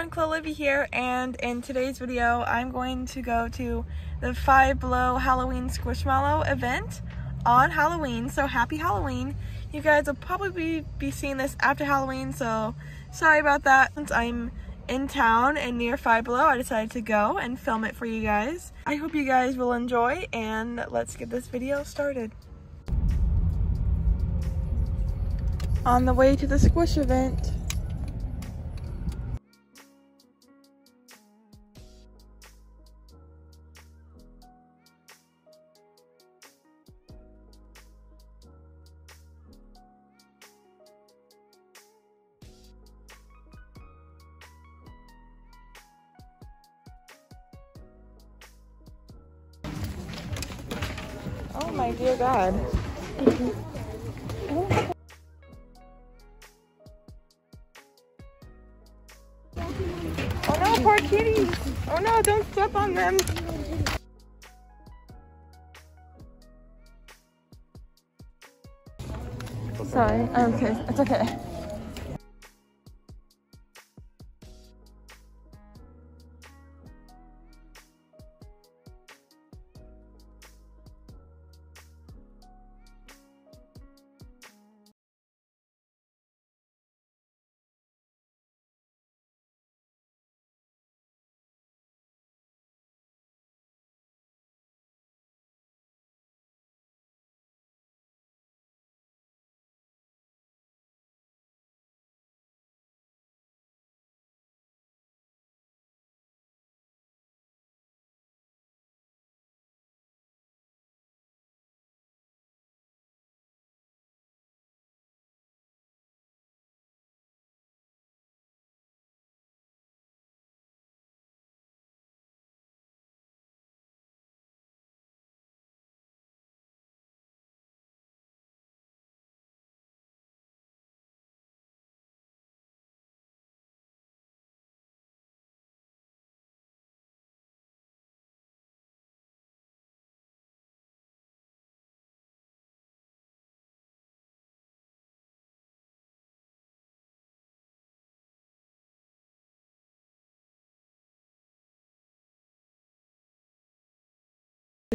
everyone, Chloe here, and in today's video, I'm going to go to the Five Below Halloween Squishmallow event on Halloween, so happy Halloween. You guys will probably be seeing this after Halloween, so sorry about that. Since I'm in town and near Five Below, I decided to go and film it for you guys. I hope you guys will enjoy, and let's get this video started. On the way to the Squish event. Oh my dear God. Oh no, poor kitties. Oh no, don't step on them. Sorry, okay, it's okay.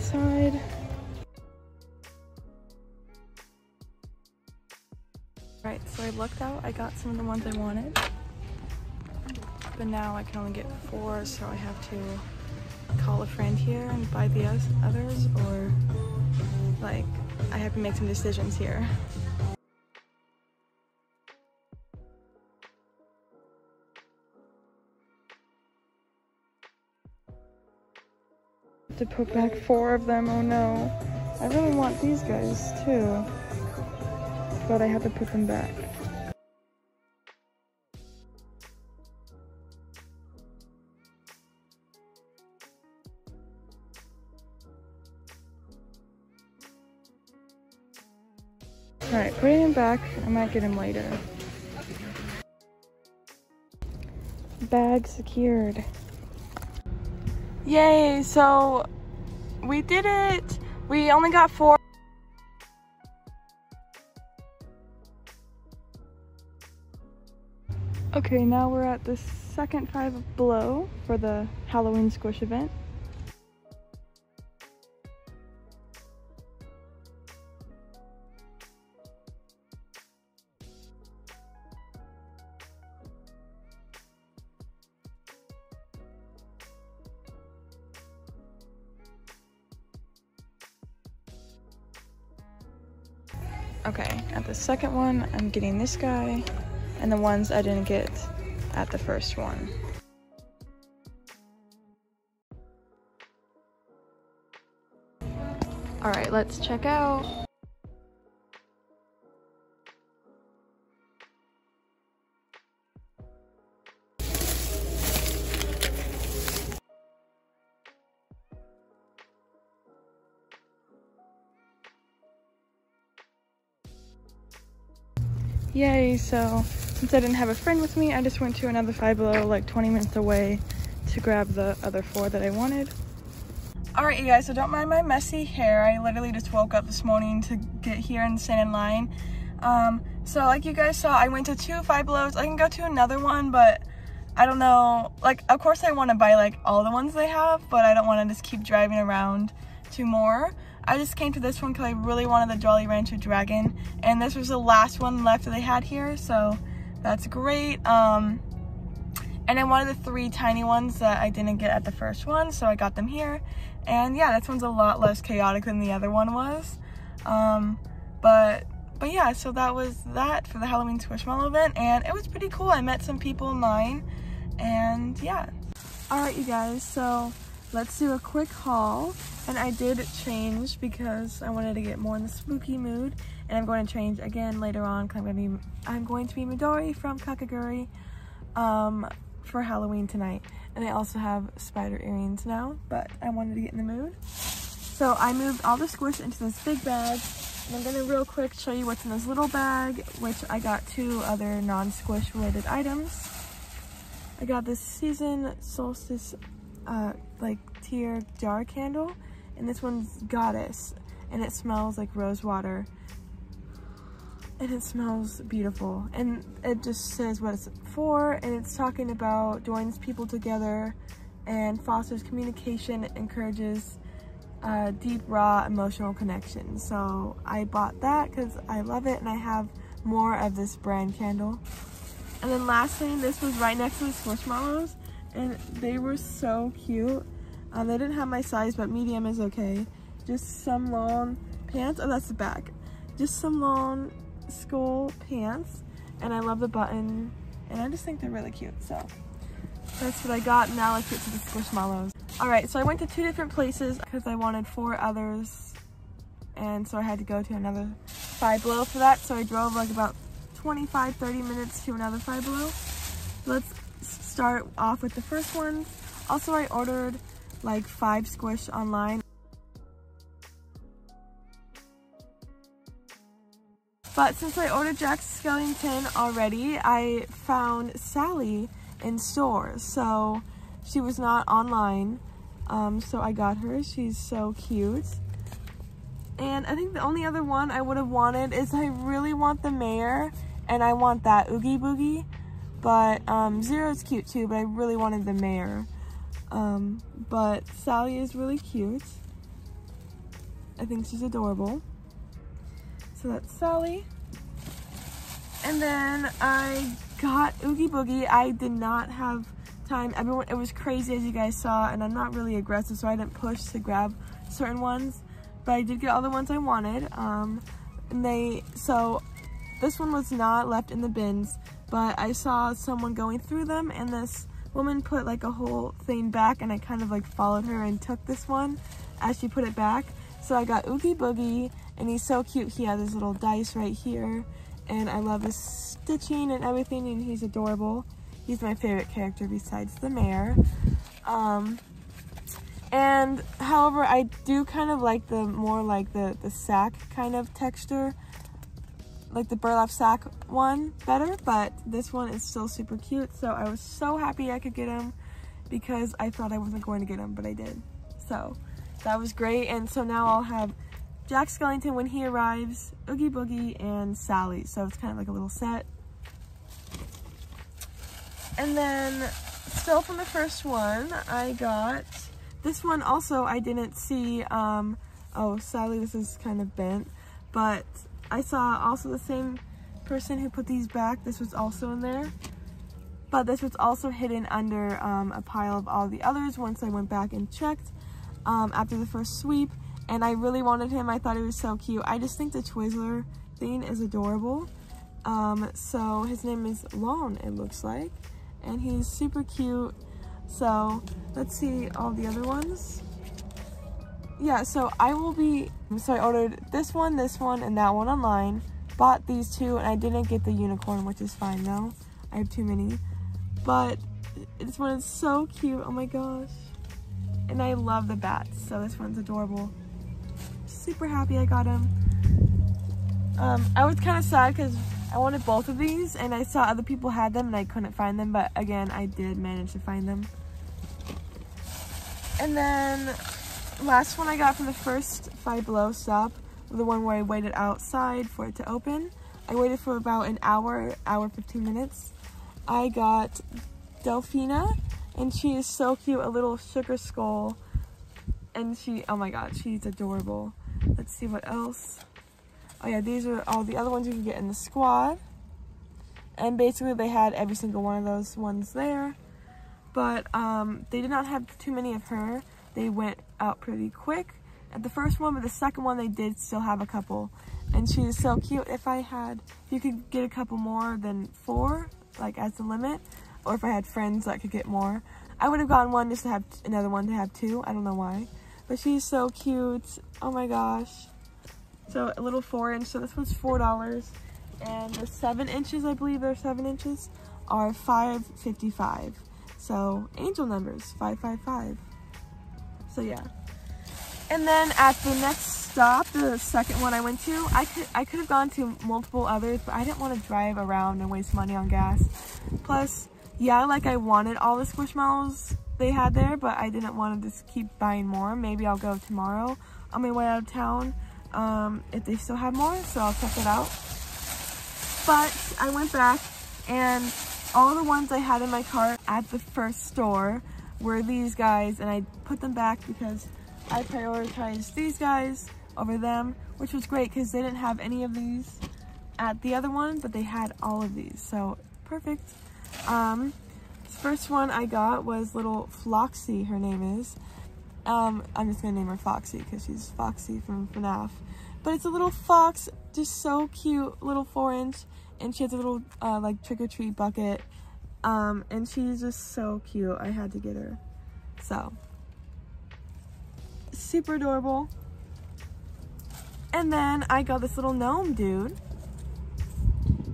Side. Right, so I looked out, I got some of the ones I wanted. But now I can only get four, so I have to call a friend here and buy the others, or like, I have to make some decisions here. To put back four of them. Oh no. I really want these guys too. But I have to put them back. Alright, putting him back. I might get him later. Bag secured. Yay, so we did it. We only got four. Okay, now we're at the second five below for the Halloween squish event. Okay, at the second one, I'm getting this guy, and the ones I didn't get at the first one. All right, let's check out. Yay, so since I didn't have a friend with me, I just went to another Five Below like 20 minutes away to grab the other four that I wanted. Alright you guys, so don't mind my messy hair. I literally just woke up this morning to get here and stand in line. Um, so like you guys saw, I went to two Five Belows. I can go to another one, but I don't know, like, of course I want to buy, like, all the ones they have, but I don't want to just keep driving around to more. I just came to this one because I really wanted the Jolly Rancher Dragon, and this was the last one left that they had here, so that's great. Um, and I wanted the three tiny ones that I didn't get at the first one, so I got them here. And yeah, this one's a lot less chaotic than the other one was. Um, but but yeah, so that was that for the Halloween Squishmallow event, and it was pretty cool. I met some people online, and yeah. Alright, you guys, so let's do a quick haul. And I did change because I wanted to get more in the spooky mood, and I'm going to change again later on because I'm going to be I'm going to be Midori from Kakegurui um, for Halloween tonight. And I also have spider earrings now, but I wanted to get in the mood. So I moved all the squish into this big bag. And I'm gonna real quick show you what's in this little bag, which I got two other non-squish related items. I got this season solstice uh, like tier jar candle, and this one's Goddess, and it smells like rose water. And it smells beautiful. And it just says what it's for and it's talking about joins people together and fosters communication encourages uh, deep raw emotional connection. So I bought that because I love it and I have more of this brand candle. And then lastly this was right next to the Squishmallows and they were so cute um, they didn't have my size but medium is okay. Just some long pants. Oh that's the back. Just some long school pants and I love the button and I just think they're really cute so. That's what I got. Now let's get to the squishmallows. All right so I went to two different places because I wanted four others and so I had to go to another five below for that so I drove like about 25 30 minutes to another five below. Let's start off with the first one. Also I ordered like five squish online But since I ordered Jack Skellington already, I found Sally in stores. So she was not online. Um, so I got her. She's so cute. And I think the only other one I would have wanted is I really want the mayor. And I want that Oogie Boogie. But um, Zero's cute too, but I really wanted the mayor. Um, but Sally is really cute. I think she's adorable. So that's Sally. And then I got Oogie Boogie. I did not have time. Everyone, it was crazy as you guys saw, and I'm not really aggressive, so I didn't push to grab certain ones. But I did get all the ones I wanted. Um, and they, so this one was not left in the bins, but I saw someone going through them, and this woman put like a whole thing back, and I kind of like followed her and took this one as she put it back. So I got Oogie Boogie, and he's so cute. He has his little dice right here, and I love his stitching and everything, and he's adorable. He's my favorite character besides the mayor. Um, and however, I do kind of like the more like the, the sack kind of texture, like the burlap sack one better, but this one is still super cute. So I was so happy I could get him because I thought I wasn't going to get him, but I did. So that was great. And so now I'll have Jack Skellington when he arrives, Oogie Boogie, and Sally. So it's kind of like a little set. And then still from the first one, I got this one also I didn't see, um, oh, Sally, this is kind of bent, but I saw also the same person who put these back. This was also in there. But this was also hidden under um, a pile of all the others once I went back and checked um, after the first sweep and I really wanted him. I thought he was so cute. I just think the Twizzler thing is adorable. Um, so his name is Lon, it looks like, and he's super cute. So let's see all the other ones. Yeah, so I will be, so I ordered this one, this one, and that one online. Bought these two, and I didn't get the unicorn, which is fine though. I have too many. But this one is so cute, oh my gosh. And I love the bats, so this one's adorable super happy I got them. Um, I was kind of sad because I wanted both of these and I saw other people had them and I couldn't find them, but again, I did manage to find them. And then last one I got from the first Five Below stop, the one where I waited outside for it to open. I waited for about an hour, hour 15 minutes. I got Delphina, and she is so cute, a little sugar skull. And she, oh my god, she's adorable. Let's see what else. Oh yeah, these are all the other ones you can get in the squad. And basically they had every single one of those ones there. But um, they did not have too many of her. They went out pretty quick at the first one, but the second one they did still have a couple. And she is so cute. If I had, if you could get a couple more than four, like as the limit, or if I had friends that could get more, I would have gotten one just to have another one to have two. I don't know why. But she's so cute. Oh my gosh. So a little four inch. So this one's four dollars. And the seven inches, I believe they're seven inches, are five fifty five. So angel numbers, five five five. So yeah. And then at the next stop, the second one I went to, I could I could have gone to multiple others, but I didn't want to drive around and waste money on gas. Plus, yeah, like I wanted all the Squishmallows they had there, but I didn't want to just keep buying more. Maybe I'll go tomorrow on my way out of town um, if they still have more, so I'll check it out. But I went back and all the ones I had in my cart at the first store were these guys and I put them back because I prioritized these guys over them, which was great because they didn't have any of these at the other one, but they had all of these, so perfect. Um, first one I got was little Floxy, her name is. Um, I'm just gonna name her Foxy because she's Foxy from FNAF. But it's a little fox, just so cute, little four inch, and she has a little uh, like trick or treat bucket. Um, and she's just so cute. I had to get her. So, super adorable. And then I got this little gnome dude.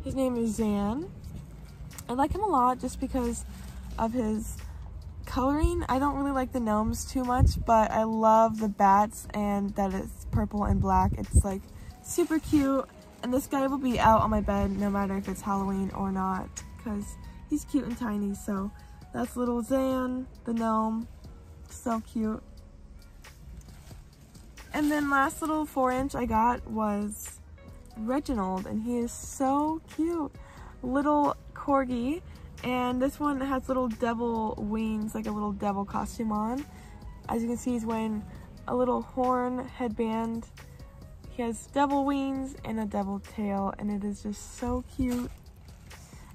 His name is Zan. I like him a lot just because of his coloring. I don't really like the gnomes too much, but I love the bats and that it's purple and black. It's like super cute. And this guy will be out on my bed no matter if it's Halloween or not because he's cute and tiny. So that's little Zan, the gnome. So cute. And then last little four inch I got was Reginald and he is so cute. Little corgi and this one has little devil wings, like a little devil costume on. As you can see, he's wearing a little horn headband. He has devil wings and a devil tail, and it is just so cute.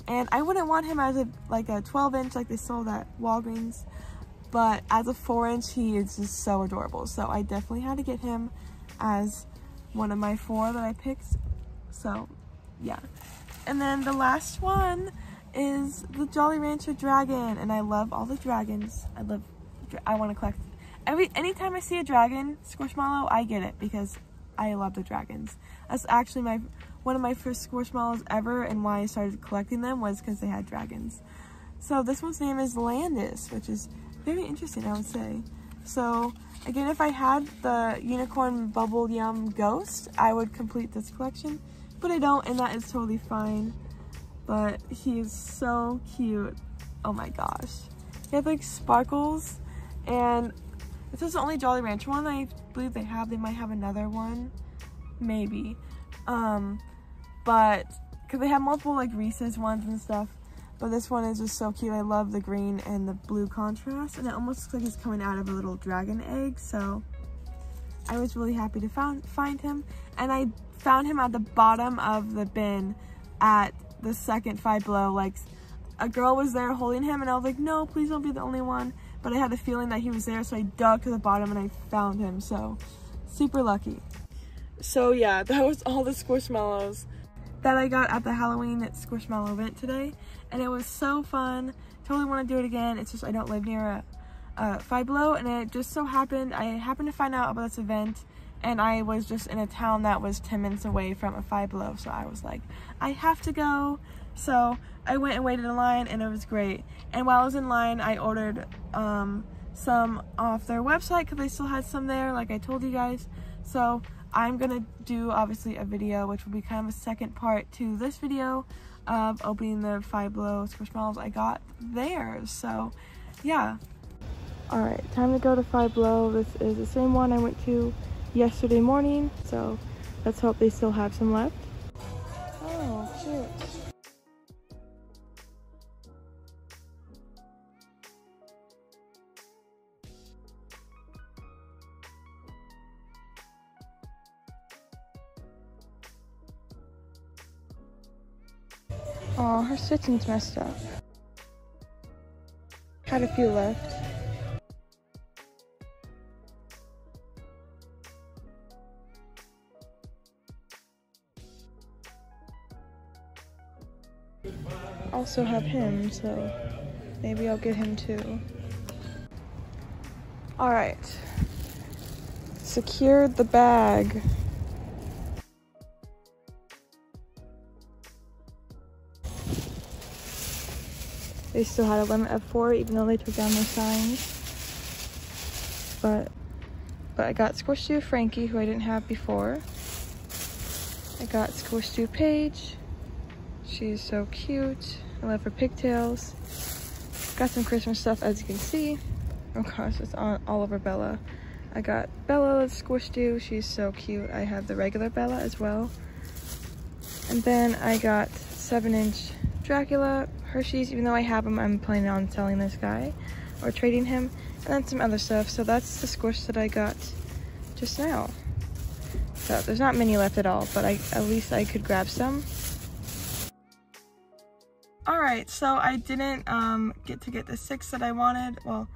And I wouldn't want him as a like a 12 inch like they sold at Walgreens, but as a 4 inch, he is just so adorable. So I definitely had to get him as one of my four that I picked. So yeah. And then the last one is the Jolly Rancher dragon, and I love all the dragons. I love, I want to collect every anytime I see a dragon Squishmallow, I get it because I love the dragons. That's actually my one of my first Squishmallows ever, and why I started collecting them was because they had dragons. So this one's name is Landis, which is very interesting, I would say. So again, if I had the Unicorn Bubble Yum Ghost, I would complete this collection, but I don't, and that is totally fine but he's so cute. Oh my gosh. He has like sparkles and this is the only Jolly Rancher one I believe they have. They might have another one, maybe. Um, but because they have multiple like Reese's ones and stuff. But this one is just so cute. I love the green and the blue contrast. And it almost looks like he's coming out of a little dragon egg. So I was really happy to found, find him. And I found him at the bottom of the bin at the second Five Below, like a girl was there holding him and I was like, no, please don't be the only one. But I had the feeling that he was there, so I dug to the bottom and I found him. So super lucky. So yeah, that was all the Squishmallows that I got at the Halloween Squishmallow event today. And it was so fun. Totally want to do it again. It's just I don't live near a, a Five Below and it just so happened, I happened to find out about this event and I was just in a town that was 10 minutes away from a Five Below, so I was like, I have to go. So I went and waited in line, and it was great. And while I was in line, I ordered um, some off their website because they still had some there, like I told you guys. So I'm gonna do obviously a video, which will be kind of a second part to this video of opening the Five Below Squishmallows I got there. So yeah. Alright, time to go to Five Below. This is the same one I went to yesterday morning, so let's hope they still have some left. Oh, cute. Her messed up. Had a few left. Also have him, so maybe I'll get him too. All right. Secured the bag. They still had a limit of four, even though they took down their signs. But, but I got Squish Frankie, who I didn't have before. I got Squish Paige. She's so cute. I love her pigtails. Got some Christmas stuff, as you can see. Oh gosh, it's on all over Bella. I got Bella Squish She's so cute. I have the regular Bella as well. And then I got 7-inch Dracula Hershey's. Even though I have him, I'm planning on selling this guy or trading him. And then some other stuff. So that's the squish that I got just now. So there's not many left at all, but I, at least I could grab some. Alright, so I didn't um, get to get the six that I wanted. Well,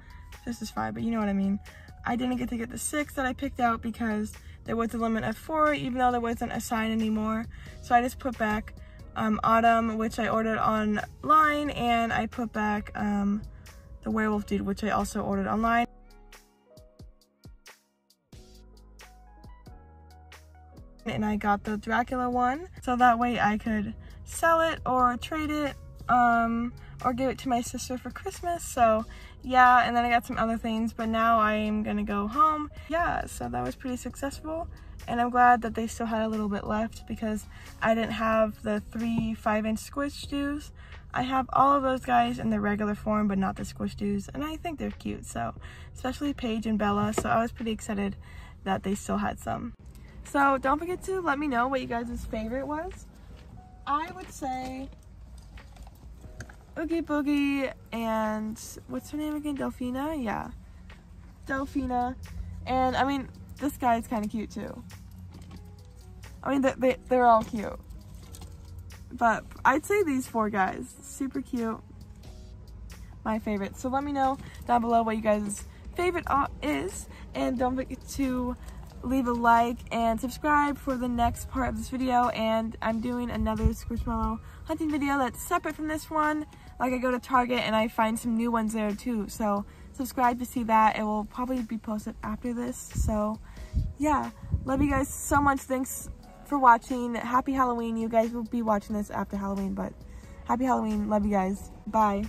this is five, but you know what I mean. I didn't get to get the six that I picked out because there was a limit of four, even though there wasn't a sign anymore. So I just put back um, Autumn, which I ordered online, and I put back um, the Werewolf Dude, which I also ordered online. And I got the Dracula one, so that way I could sell it or trade it um, or give it to my sister for Christmas. So yeah, and then I got some other things, but now I'm gonna go home. Yeah, so that was pretty successful and I'm glad that they still had a little bit left because I didn't have the three five inch Squishdoos. I have all of those guys in the regular form but not the Squishdoos and I think they're cute so especially Paige and Bella so I was pretty excited that they still had some. So don't forget to let me know what you guys' favorite was. I would say Oogie Boogie and what's her name again? Delphina? Yeah. Delphina. And I mean this guy's kind of cute too. I mean, they, they're all cute. But I'd say these four guys, super cute. My favorite. So let me know down below what you guys' favorite is. And don't forget to leave a like and subscribe for the next part of this video. And I'm doing another Squishmallow hunting video that's separate from this one. Like I go to Target and I find some new ones there too. So subscribe to see that. It will probably be posted after this. So yeah, love you guys so much. Thanks for watching. Happy Halloween. You guys will be watching this after Halloween, but happy Halloween. Love you guys. Bye.